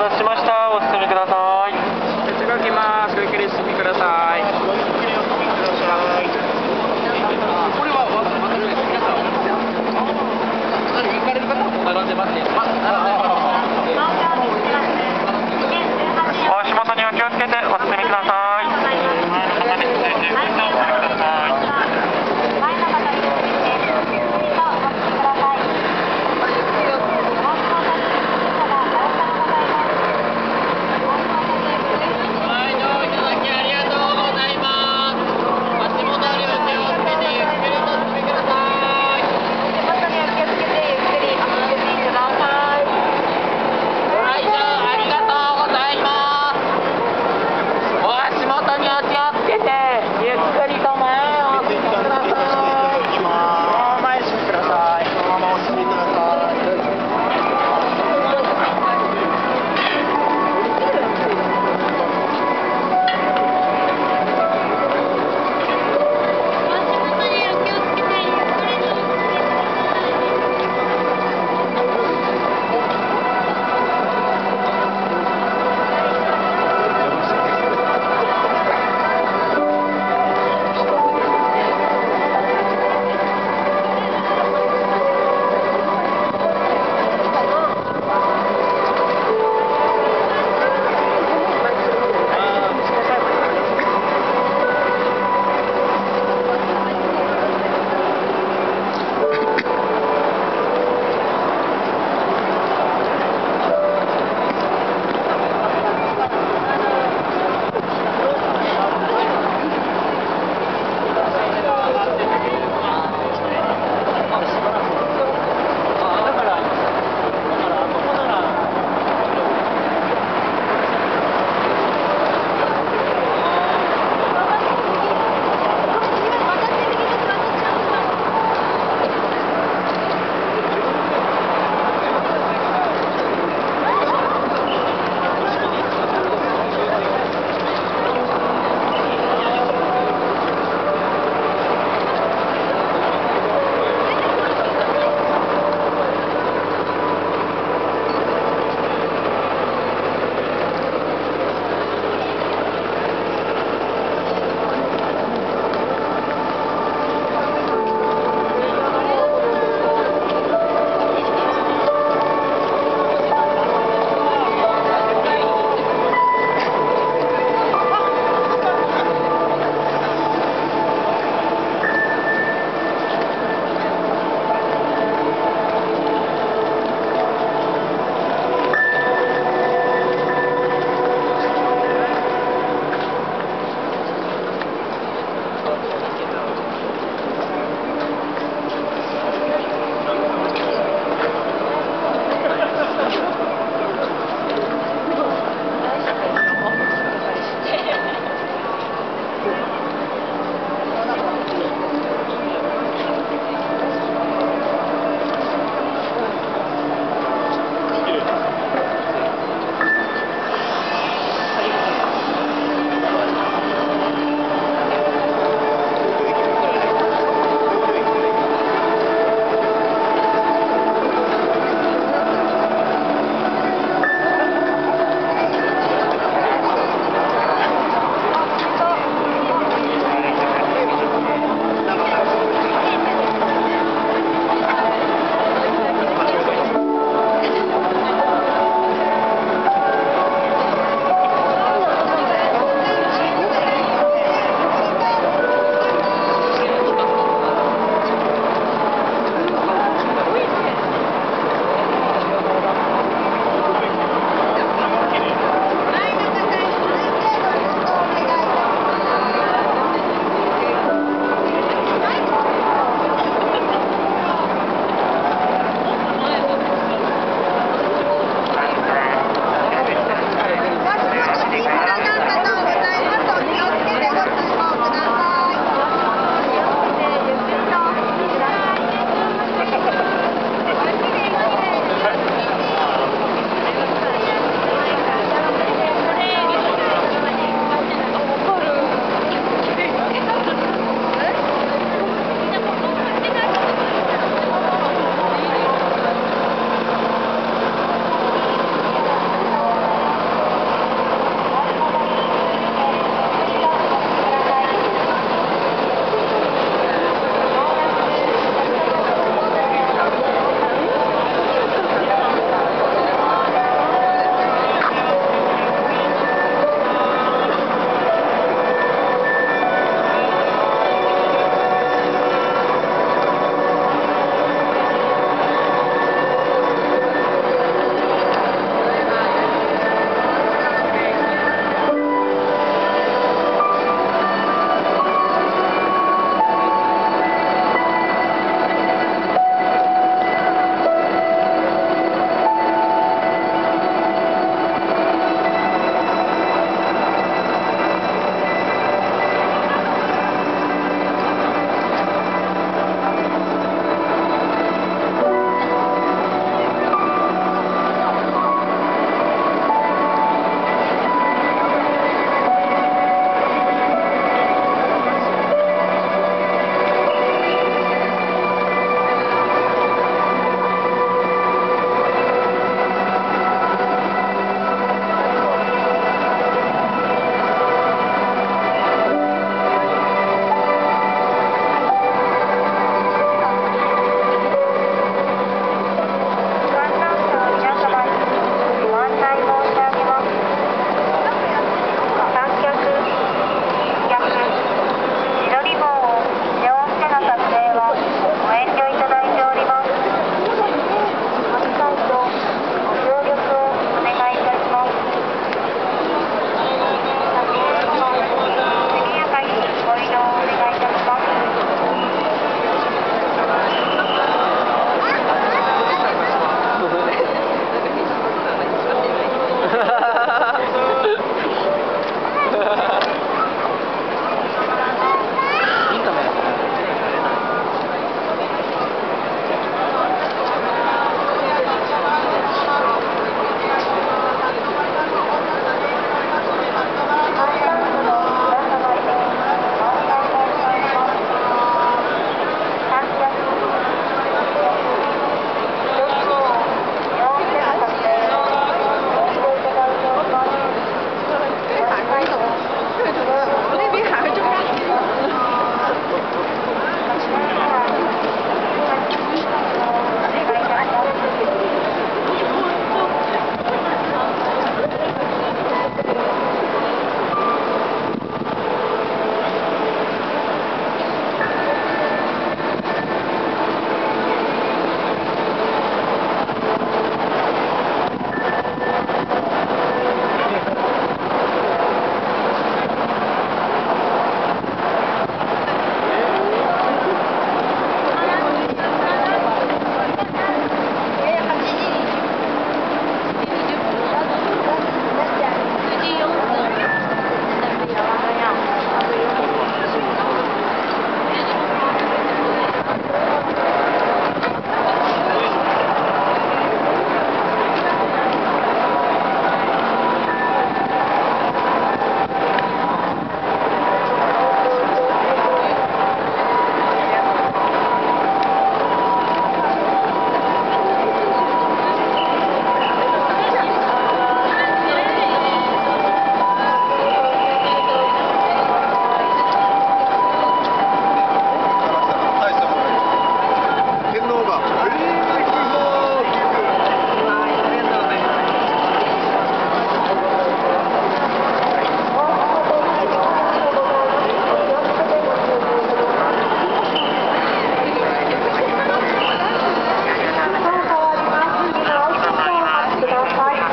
達しました。お進みください。ますごゆっくりお進みください。これはわ私です皆さん行かれる方も並んでますねあお足元には気をつけてお進みください Bye.